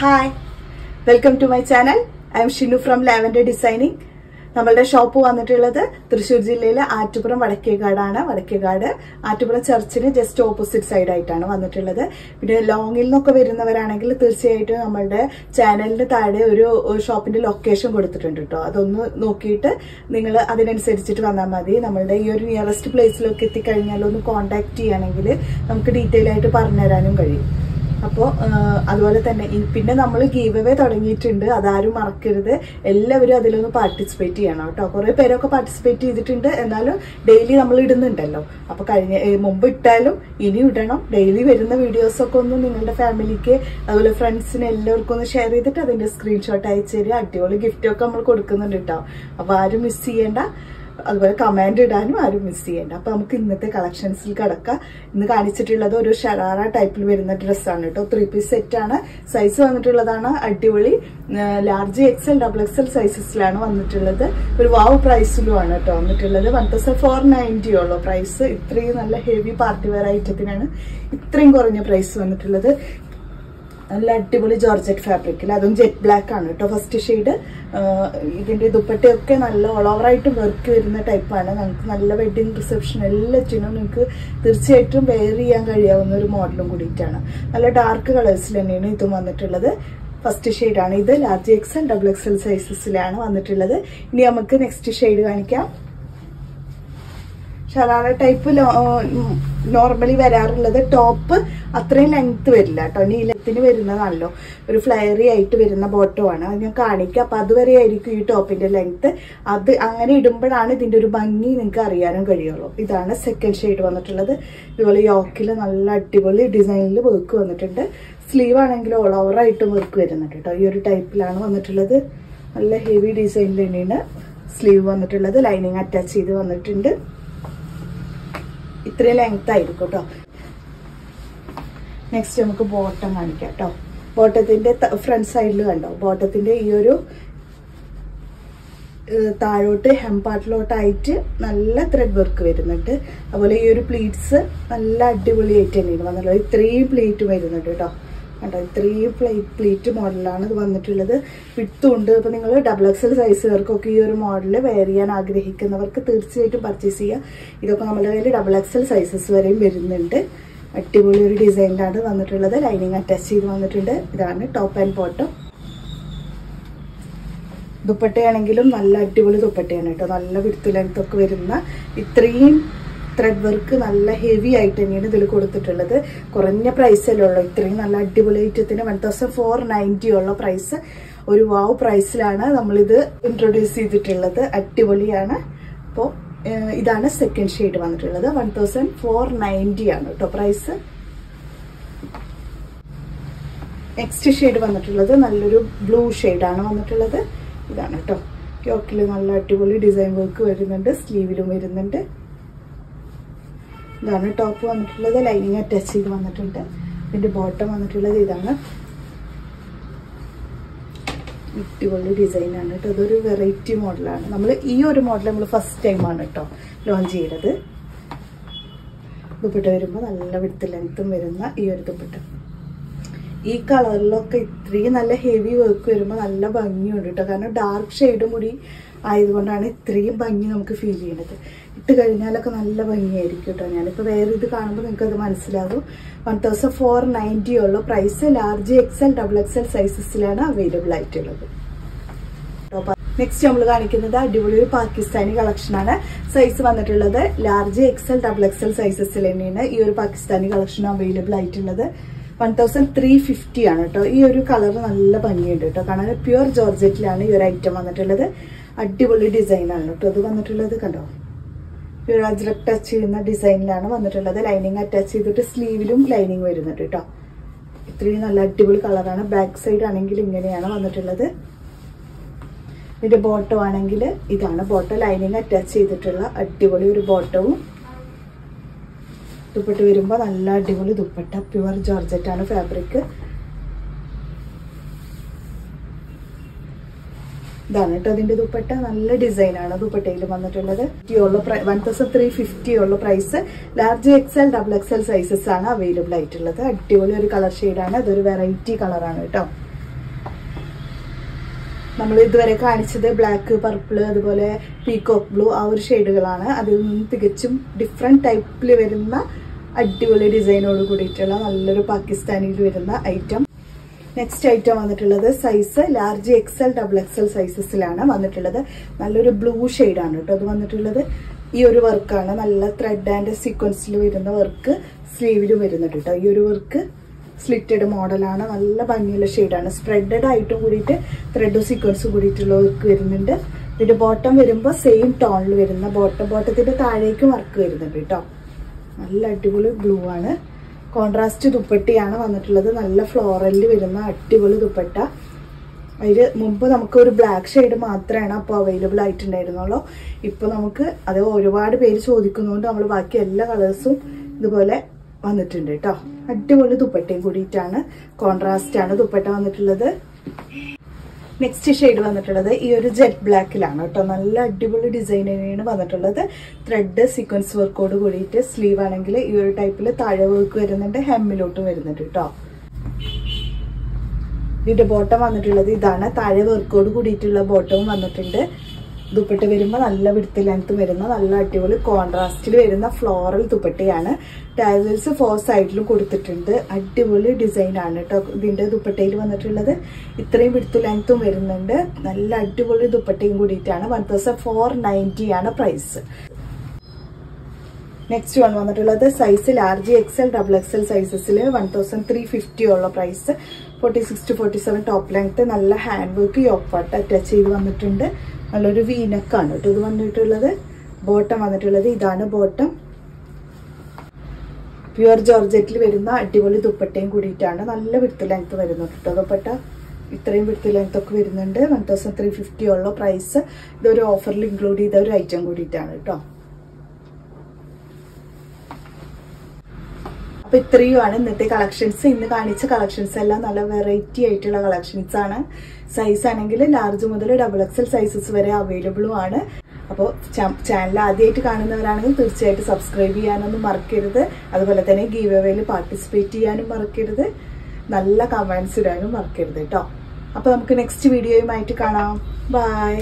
Hi welcome to my channel I'm Shinu from lavender designing നമ്മളുടെ shop വന്നിട്ടുള്ളത് തൃശ്ശൂർ ജില്ലയിലെ ആറ്റുപുറം വടക്കേകാടാണ്. വടക്കേകാട് ആറ്റുപുറം ചർച്ചിന് ജസ്റ്റ് ഓപ്പോസിറ്റ് സൈഡായിട്ടാണ് വന്നിട്ടുള്ളത്. പിന്നെ ലോങ്ങിൽ നിന്നൊക്കെ വരുന്നവരാണെങ്കിൽ തീർച്ചയായിട്ടും നമ്മളുടെ ചാനലിന് താഴെ ഒരു ഷോപ്പിന്റെ ലൊക്കേഷൻ കൊടുത്തിട്ടുണ്ട് കേട്ടോ അതൊന്ന് നോക്കിയിട്ട് നിങ്ങൾ അതിനനുസരിച്ചിട്ട് വന്നാൽ മതി. നമ്മളുടെ ഈ ഒരു നിയറസ്റ്റ് പ്ലേസിലൊക്കെ എത്തിക്കഴിഞ്ഞാൽ ഒന്ന് കോൺടാക്ട് ചെയ്യുകയാണെങ്കിൽ നമുക്ക് ഡീറ്റെയിൽ ആയിട്ട് പറഞ്ഞുതരാനും കഴിയും. അപ്പോൾ അതുപോലെ തന്നെ പിന്നെ നമ്മൾ ഗീവ് അവേ തുടങ്ങിയിട്ടുണ്ട്. അതാരും മറക്കരുത്. എല്ലാവരും അതിലൊന്ന് പാർട്ടിസിപ്പേറ്റ് ചെയ്യണം കേട്ടോ. കുറേ പേരൊക്കെ പാർട്ടിസിപ്പേറ്റ് ചെയ്തിട്ടുണ്ട്. എന്നാലും ഡെയിലി നമ്മൾ ഇടുന്നുണ്ടല്ലോ. അപ്പോൾ കഴിഞ്ഞ മുമ്പ് ഇട്ടാലും ഇനി ഇടണം. ഡെയിലി വരുന്ന വീഡിയോസൊക്കെ ഒന്ന് നിങ്ങളുടെ ഫാമിലിക്ക് അതുപോലെ ഫ്രണ്ട്സിന് എല്ലാവർക്കും ഒന്ന് ഷെയർ ചെയ്തിട്ട് അതിന്റെ സ്ക്രീൻഷോട്ട് അയച്ചു തരിക. അടിപൊളി ഗിഫ്റ്റൊക്കെ നമ്മൾ കൊടുക്കുന്നുണ്ട് കേട്ടോ. അപ്പോൾ ആരും മിസ് ചെയ്യേണ്ട. അതുപോലെ കമാൻഡ് ഇടാനും ആരും മിസ് ചെയ്യേണ്ട. അപ്പൊ നമുക്ക് ഇന്നത്തെ കളക്ഷൻസിൽ കിടക്കാം. ഇന്ന് കാണിച്ചിട്ടുള്ളത് ഒരു ഷറാറ ടൈപ്പിൽ വരുന്ന ഡ്രസ്സാണ് കേട്ടോ. ത്രീ പീസ് സെറ്റ് ആണ്. സൈസ് വന്നിട്ടുള്ളതാണ് അടിപൊളി. ലാർജ് എക്സൽ ഡബിൾ എക്സൽ സൈസസിലാണ് വന്നിട്ടുള്ളത്. ഒരു വാവ് പ്രൈസിലുമാണ് കേട്ടോ വന്നിട്ടുള്ളത്. One thousand four ninety price ഇത്രയും നല്ല ഹെവി പാർട്ടി വെയർ ഐറ്റത്തിനാണ് ഇത്രയും കുറഞ്ഞ പ്രൈസ് വന്നിട്ടുള്ളത്. നല്ല അടിപൊളി ജോർജറ്റ് ഫാബ്രിക്കിൽ അതും ജെറ്റ് ബ്ലാക്ക് ആണ് കേട്ടോ ഫസ്റ്റ് ഷെയ്ഡ് ഇതിന്റെ ദുപ്പട്ടയൊക്കെ നല്ല ഓൾ ഓവറായിട്ട് വർക്ക് വരുന്ന ടൈപ്പാണ് നമുക്ക് നല്ല വെഡിങ് റിസപ്ഷൻ എല്ലാറ്റിനും നിങ്ങൾക്ക് തീർച്ചയായിട്ടും വെയർ ചെയ്യാൻ കഴിയാവുന്ന ഒരു മോഡലും കൂടിയിട്ടാണ്. നല്ല ഡാർക്ക് കളേഴ്സിൽ തന്നെയാണ് ഇതും വന്നിട്ടുള്ളത്. ഫസ്റ്റ് ഷെയ്ഡാണ് ഇത്. Large X XL double X L സൈസസിലാണ് വന്നിട്ടുള്ളത്. ഇനി നമുക്ക് നെക്സ്റ്റ് ഷെയ്ഡ് കാണിക്കാം. ഷറാറ ടൈപ്പ് നോർമലി വരാറുള്ളത് ടോപ്പ് അത്രയും ലെങ്ത് വരില്ല കേട്ടോ നീലത്തിന് വരുന്നതാണല്ലോ. ഒരു ഫ്ലയറി ആയിട്ട് വരുന്ന ബോട്ടമാണ് അത് ഞാൻ കാണിക്കാം. അപ്പം അതുവരെ ആയിരിക്കും ഈ ടോപ്പിന്റെ ലെങ്ത് അത് അങ്ങനെ ഇടുമ്പോഴാണ് ഇതിന്റെ ഒരു ഭംഗി നിങ്ങൾക്ക് അറിയാനും കഴിയുള്ളൂ. ഇതാണ് സെക്കൻഡ് ഷെയ്ഡ് വന്നിട്ടുള്ളത്. ഇതുപോലെ യോക്കിൽ നല്ല അടിപൊളി ഡിസൈനിൽ വർക്ക് വന്നിട്ടുണ്ട്. സ്ലീവ് ആണെങ്കിൽ ഓൾ ഓവറായിട്ട് വർക്ക് വരുന്നുണ്ട് കേട്ടോ ഈ ഒരു ടൈപ്പിലാണ് വന്നിട്ടുള്ളത്. നല്ല ഹെവി ഡിസൈനിൽ തന്നെയാണ് സ്ലീവ് വന്നിട്ടുള്ളത്. ലൈനിങ് അറ്റാച്ച് ചെയ്ത് വന്നിട്ടുണ്ട്. ഇത്രയും ലെങ്ത് ആയിരിക്കും കേട്ടോ നെക്സ്റ്റ് നമുക്ക് ബോട്ടം കാണിക്കാം കേട്ടോ ബോട്ടത്തിന്റെ ഫ്രണ്ട് സൈഡിൽ കണ്ടോ? ബോട്ടത്തിന്റെ ഈ ഒരു താഴോട്ട് ഹെംപാർട്ടിലോട്ടായിട്ട് നല്ല ത്രെഡ് വർക്ക് വരുന്നുണ്ട്. അതുപോലെ ഈ ഒരു പ്ലീറ്റ്സ് നല്ല അടിപൊളിയായിട്ട് തന്നെയാണ് വന്നുള്ളത് ഇത്രയും പ്ലീറ്റ് വരുന്നുണ്ട് കേട്ടോ കണ്ടോ? ഇത്രയും പ്ലേറ്റ് പ്ലീറ്റ് മോഡലാണ് ഇത് വന്നിട്ടുള്ളത്. വിട്ടും ഉണ്ട് അപ്പോൾ നിങ്ങൾ ഡബിൾ എക്സൽ സൈസുകാർക്കൊക്കെ ഈ ഒരു മോഡൽ വെയർ ചെയ്യാൻ ആഗ്രഹിക്കുന്നവർക്ക് തീർച്ചയായിട്ടും പർച്ചേസ് ചെയ്യുക ഇതൊക്കെ നമ്മുടെ കയ്യിൽ ഡബിൾ എക്സൽ സൈസസ് വരെയും വരുന്നുണ്ട്. അടിപൊളി ഒരു ഡിസൈനിലാണ് വന്നിട്ടുള്ളത്. ലൈനിങ് അറ്റാച്ച് ചെയ്ത് വന്നിട്ടുണ്ട്. ഇതാണ് ടോപ്പ് ആൻഡ് ബോട്ടം ദുപ്പട്ടയാണെങ്കിലും നല്ല അടിപൊളി ദുപ്പട്ടയാണ് കേട്ടോ. നല്ല വിടുത്തു ലെങ്ത് ഒക്കെ വരുന്ന ഇത്രയും ത്രെഡ് വർക്ക് നല്ല ഹെവി ആയിട്ട് തന്നെയാണ് ഇതിൽ കൊടുത്തിട്ടുള്ളത്. കുറഞ്ഞ പ്രൈസല്ലേ ഉള്ളൂ. ഇത്രയും നല്ല അടിപൊളി ഐറ്റത്തിന് വൺ തൗസൻഡ് ഫോർ നയന്റി ഉള്ള പ്രൈസ് ഒരു വാവ് പ്രൈസിലാണ് നമ്മളിത് ഇൻട്രൊഡ്യൂസ് ചെയ്തിട്ടുള്ളത്. അടിപൊളിയാണ്. അപ്പോൾ ഇതാണ് സെക്കൻഡ് ഷെയ്ഡ് വന്നിട്ടുള്ളത്. വൺ തൗസൻഡ് ഫോർ നയന്റി ആണ് കേട്ടോ പ്രൈസ് നെക്സ്റ്റ് ഷെയ്ഡ് വന്നിട്ടുള്ളത് നല്ലൊരു ബ്ലൂ ആണ് വന്നിട്ടുള്ളത്. ഇതാണ് കേട്ടോ യോക്കിൽ നല്ല അടിപൊളി ഡിസൈൻ വർക്ക് വരുന്നുണ്ട്. സ്ലീവിലും വരുന്നുണ്ട്. ഇതാണ് ടോപ്പ് വന്നിട്ടുള്ളത് ലൈനിങ് അറ്റാച്ച് ചെയ്ത് വന്നിട്ടുണ്ട്. ഇതിന്റെ ബോട്ടം വന്നിട്ടുള്ളത് ഇതാണ്. അടിപൊളി ഡിസൈനാണ് കേട്ടോ. അതൊരു വെറൈറ്റി മോഡലാണ് നമ്മൾ ഈ ഒരു മോഡൽ നമ്മൾ ഫസ്റ്റ് ടൈമാണ് കേട്ടോ ലോഞ്ച് ചെയ്തത്. ദുപ്പട്ട വരുമ്പോൾ നല്ല വിടുത്ത് ലെങ്ത്തും വരുന്ന ഈ ഒരു ദുപ്പട്ട. ഈ കളറിലൊക്കെ ഇത്രയും നല്ല ഹെവി വർക്ക് വരുമ്പോൾ നല്ല ഭംഗിയുണ്ട് കേട്ടോ. കാരണം ഡാർക്ക് ഷെയ്ഡും കൂടി ആയതുകൊണ്ടാണ് ഇത്രയും ഭംഗി നമുക്ക് ഫീൽ ചെയ്യുന്നത് ഇട്ട് കഴിഞ്ഞാലൊക്കെ നല്ല ഭംഗിയായിരിക്കും കേട്ടോ ഞാനിപ്പോൾ വേറെ ഇത് കാണുമ്പോൾ നിങ്ങൾക്ക് അത് മനസ്സിലാകും വൺ തൗസൻഡ് ഫോർ നയന്റി ഉള്ള. Price large XL double XL സൈസസിലാണ് available ആയിട്ടുള്ളത്. നെക്സ്റ്റ് നമ്മൾ കാണിക്കുന്നത് അടിപൊളി ഒരു പാകിസ്ഥാനി കളക്ഷനാണ് സൈസ് വന്നിട്ടുള്ളത് ലാർജ് എക്സൽ ഡബിൾ എക്സൽ സൈസസിൽ തന്നെയാണ് ഈ ഒരു പാകിസ്ഥാനി കളക്ഷൻ അവൈലബിൾ ആയിട്ടുള്ളത്. വൺ തൗസൻഡ് ത്രീ ഫിഫ്റ്റി ആണ് കേട്ടോ ഈ ഒരു കളർ നല്ല ഭംഗിയുണ്ട് കേട്ടോ കാണാൻ പ്യുവർ ജോർജറ്റിലാണ് ഈ ഒരു ഐറ്റം വന്നിട്ടുള്ളത്. അടിപൊളി ഡിസൈനാണ് കേട്ടോ. അത് വന്നിട്ടുള്ളത് കണ്ടോ? അജ്രക് ടച്ച് ചെയ്യുന്ന ഡിസൈനിലാണ് വന്നിട്ടുള്ളത്. ലൈനിങ് അറ്റാച്ച് ചെയ്തിട്ട് സ്ലീവിലും ലൈനിങ് വരുന്നുണ്ട് കേട്ടോ. ഇത്രയും നല്ല അടിപൊളി കളറാണ് ബാക്ക് സൈഡ് ആണെങ്കിൽ ഇങ്ങനെയാണ് വന്നിട്ടുള്ളത്. ഇതിന്റെ ബോട്ടോ ആണെങ്കിൽ ഇതാണ് ബോട്ടോ ലൈനിങ് അറ്റാച്ച് ചെയ്തിട്ടുള്ള അടിപൊളി ഒരു ബോട്ടവും ദുപ്പട്ട വരുമ്പോൾ നല്ല അടിപൊളി ദുപ്പട്ട. പ്യുവർ ജോർജറ്റ് ആണ് ഫാബ്രിക് ഇതാണ് കേട്ടോ അതിന്റെ ദുപ്പട്ട. നല്ല ഡിസൈൻ ആണ് ദുപ്പട്ടയിൽ വന്നിട്ടുള്ളത്. വൺ തൗസൻഡ് ത്രീ ഫിഫ്റ്റി ഉള്ള price large XL double XL sizes ആണ് അവൈലബിൾ ആയിട്ടുള്ളത്. അടിപൊളി ഒരു കളർ ഷെയ്ഡാണ് അതൊരു വെറൈറ്റി കളറാണ് കേട്ടോ. നമ്മൾ ഇതുവരെ കാണിച്ചത് ബ്ലാക്ക് പർപ്പിൾ അതുപോലെ പീകോക്ക് ബ്ലൂ ആ ഒരു ഷെയ്ഡുകളാണ് അതിൽ നിന്ന് തികച്ചും ഡിഫറെന്റ് ടൈപ്പിൽ വരുന്ന അടിപൊളി ഡിസൈനോട് കൂടിയിട്ടുള്ള നല്ലൊരു പാകിസ്ഥാനിയിൽ വരുന്ന ഐറ്റം നെക്സ്റ്റ് ഐറ്റം വന്നിട്ടുള്ളത് size large XL double XL സൈസസിലാണ് വന്നിട്ടുള്ളത്. നല്ലൊരു ബ്ലൂ ആണ് കേട്ടോ അത് വന്നിട്ടുള്ളത് ഈ ഒരു വർക്കാണ് നല്ല ത്രെഡ് ആൻഡ് സീക്വൻസിൽ വരുന്ന വർക്ക് സ്ലീവിൽ വരുന്നുണ്ട് കേട്ടോ ഈ ഒരു വർക്ക് സ്ലിറ്റഡ് മോഡലാണ് നല്ല ഭംഗിയുള്ള ഷെയ്ഡാണ് സ്പ്രെഡഡ് ആയിട്ടും കൂടിയിട്ട് ത്രെഡും സീക്വൻസും കൂടിയിട്ടുള്ള വർക്ക് വരുന്നുണ്ട്. ഇതിന്റെ ബോട്ടം വരുമ്പോൾ സെയിം ടോണിൽ വരുന്ന ബോട്ടം ബോട്ടത്തിന്റെ താഴേക്ക് വർക്ക് വരുന്നുണ്ട് കേട്ടോ നല്ല അടിപൊളി ബ്ലൂ ആണ്. കോൺട്രാസ്റ്റ് ദുപ്പട്ടിയാണ് വന്നിട്ടുള്ളത്. നല്ല ഫ്ലോറലിൽ വരുന്ന അടിപൊളി ദുപ്പട്ട. അതിൽ മുമ്പ് നമുക്ക് ഒരു ബ്ലാക്ക് ഷെയ്ഡ് മാത്രമാണ് അപ്പോൾ അവൈലബിൾ ആയിട്ടുണ്ടായിരുന്നുള്ളൂ. ഇപ്പോൾ നമുക്ക് അത് ഒരുപാട് പേര് ചോദിക്കുന്നതുകൊണ്ട് നമ്മൾ ബാക്കി എല്ലാ കളേഴ്സും ഇതുപോലെ വന്നിട്ടുണ്ട് കേട്ടോ അടിപൊളി ദുപ്പട്ടയും കൂടിയിട്ടാണ്. കോൺട്രാസ്റ്റ് ആണ് ദുപ്പട്ട വന്നിട്ടുള്ളത്. നെക്സ്റ്റ് ഷെയ്ഡ് വന്നിട്ടുള്ളത് ഈ ഒരു ജെറ്റ് ബ്ലാക്കിലാണ് കേട്ടോ. നല്ല അടിപൊളി ഡിസൈനാണ് വന്നിട്ടുള്ളത്. ത്രെഡ് സീക്വൻസ് വർക്കോട് കൂടിയിട്ട് സ്ലീവ് ആണെങ്കിൽ ഈ ഒരു ടൈപ്പിൽ താഴെ വർക്ക് വരുന്നുണ്ട് ഹെമ്മിലോട്ടും വരുന്നുണ്ട് കേട്ടോ. ഇതിന്റെ ബോട്ടം വന്നിട്ടുള്ളത് ഇതാണ്. താഴെ വർക്കോട് കൂടിയിട്ടുള്ള ബോട്ടവും വന്നിട്ടുണ്ട്. ദുപ്പട്ട വരുമ്പോൾ നല്ല വിടുത്ത് ലെങ്ത് വരുന്ന നല്ല അടിപൊളി കോൺട്രാസ്റ്റിൽ വരുന്ന ഫ്ലോറൽ ദുപ്പട്ടയാണ്. ടാസൽസ് ഫോർ സൈഡിലും കൊടുത്തിട്ടുണ്ട്. അടിപൊളി ഡിസൈൻ ആണ് കേട്ടോ ഇതിന്റെ ദുപ്പട്ടയിൽ വന്നിട്ടുള്ളത്. ഇത്രയും വിടുത്ത് ലെങ്ത്തും വരുന്നുണ്ട്. നല്ല അടിപൊളി ദുപ്പട്ടയും കൂടിയിട്ടാണ്. One thousand four price next one വന്നിട്ടുള്ളത് size large XL double XL സൈസസിൽ one thousand three fifty ഉള്ള price forty six to forty seven top length നല്ല hand work yoke part attach ചെയ്ത് വന്നിട്ടുണ്ട്. നല്ലൊരു വീനക്കാണ് കേട്ടോ. ഇത് വന്നിട്ടുള്ളത് ബോട്ടം വന്നിട്ടുള്ളത്. ഇതാണ് ബോട്ടം. പ്യുവർ ജോർജറ്റിൽ വരുന്ന അടിപൊളി ദുപ്പട്ടയും കൂടിയിട്ടാണ്. നല്ല വിടുത്ത് ലെങ്ത് വരുന്നുണ്ട് കേട്ടോ ദുപ്പട്ട. ഇത്രയും വിടുത്ത് ലെങ്ത് ഒക്കെ വരുന്നുണ്ട്. വൺ തൗസൻഡ് ത്രീ ഫിഫ്റ്റി ഉള്ള പ്രൈസ് ഇതൊരു ഓഫറിൽ ഇൻക്ലൂഡ് ചെയ്ത ഒരു ഐറ്റം കൂടിയിട്ടാണ് കേട്ടോ. അപ്പൊ ഇത്രയുമാണ് ഇന്നത്തെ കളക്ഷൻസ് ഇന്ന് കാണിച്ച കളക്ഷൻസ് എല്ലാം നല്ല വെറൈറ്റി ആയിട്ടുള്ള കളക്ഷൻസ് ആണ്. സൈസ് ആണെങ്കിൽ ലാർജ് മുതൽ ഡബിൾ എക്സൽ സൈസസ് വരെ അവൈലബിളും ആണ്. അപ്പോൾ ചാനൽ ആദ്യമായിട്ട് കാണുന്നവരാണെങ്കിൽ തീർച്ചയായിട്ടും സബ്സ്ക്രൈബ് ചെയ്യാനൊന്നും മറക്കരുത്. അതുപോലെ തന്നെ ഗീവ് അവേയിൽ പാർട്ടിസിപ്പേറ്റ് ചെയ്യാനും മറക്കരുത്. നല്ല കമൻസ് ഇടാനും മറക്കരുത് കേട്ടോ അപ്പോൾ നമുക്ക് നെക്സ്റ്റ് വീഡിയോയുമായിട്ട് കാണാം. ബൈ